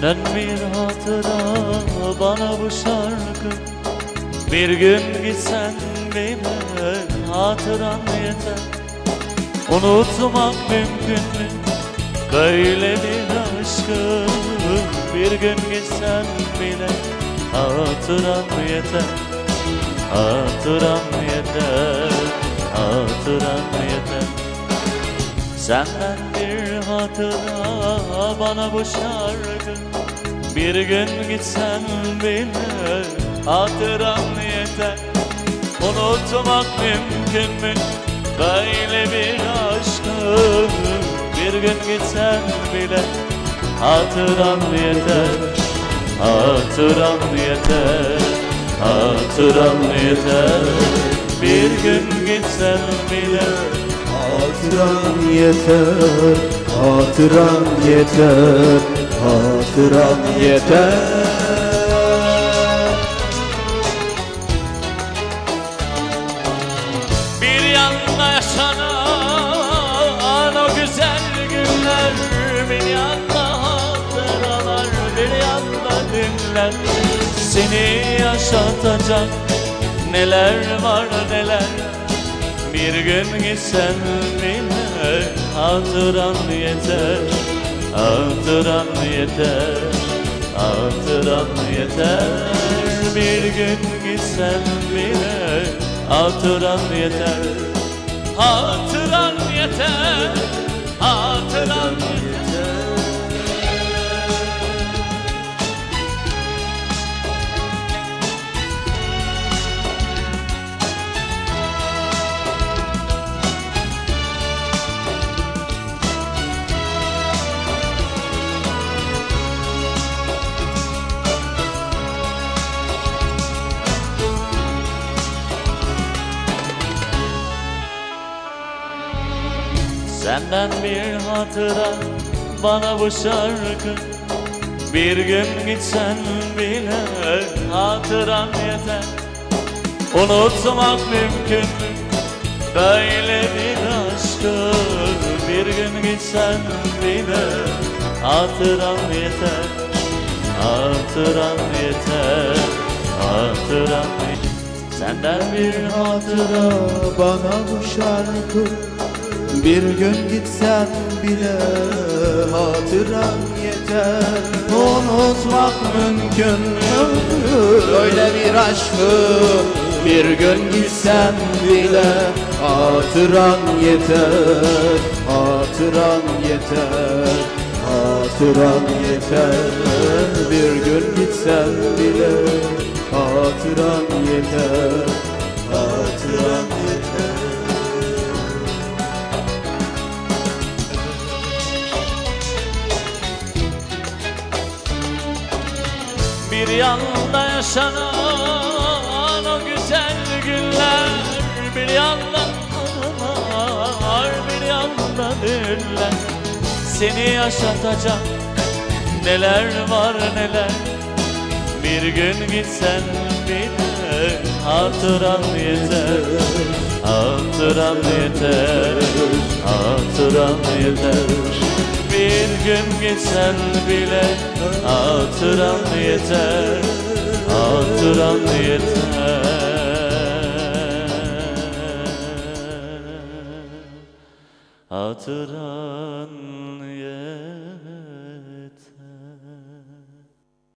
Senden bir hatıra bana bu şarkı. Bir gün gitsen bile hatıran yeter. Unutmak mümkün mü? Böyle bir aşkı Bir gün gitsen bile hatıran yeter. Hatıran yeter, hatıran Senden bir hatıra bana bu şarkı. Bir gün gitsen bile hatıran yeter. Unutmak mümkün mü? Böyle bir aşkı. Bir gün gitsen bile hatıran yeter. Hatıran yeter, hatıran yeter. Bir gün gitsen bile Hatıran yeter, hatıran yeter, hatıran yeter. Bir yanda yaşanan o güzel günler Bir yanda hatıralar bir yanda dünler Seni yaşatacak neler var neler Bir gün gitsen bile hatıran yeter Hatıran yeter Hatıran yeter. Bir gün gitsen bile Hatıran yeter Hatıran yeter Hatıran yeter Senden bir hatıra bana bu şarkı. Bir gün gitsen bile hatıran yeter. Unutmak mümkün mü? Böyle bir aşkı. Bir gün gitsen bile hatıran yeter. Hatıran yeter, hatıran yeter. Senden bir hatıra Bana bu şarkı bir gün gitsen bile hatıran yeter. Unutmak mümkün mü? Öyle bir aşkı Bir gün gitsen bile hatıran yeter. Hatıran yeter. Hatıran yeter. Bir gün gitsen bile hatıran yeter. Hatıran Bir yanda yaşanan o güzel günler Bir yanda anılar, bir yanda dünler Seni yaşatacak neler var neler. Bir gün gitsen bile hatıran yeter Hatıran yeter, hatıran yeter Bir gün gitsen bile hatıran yeter Hatıran yeter. Hatıran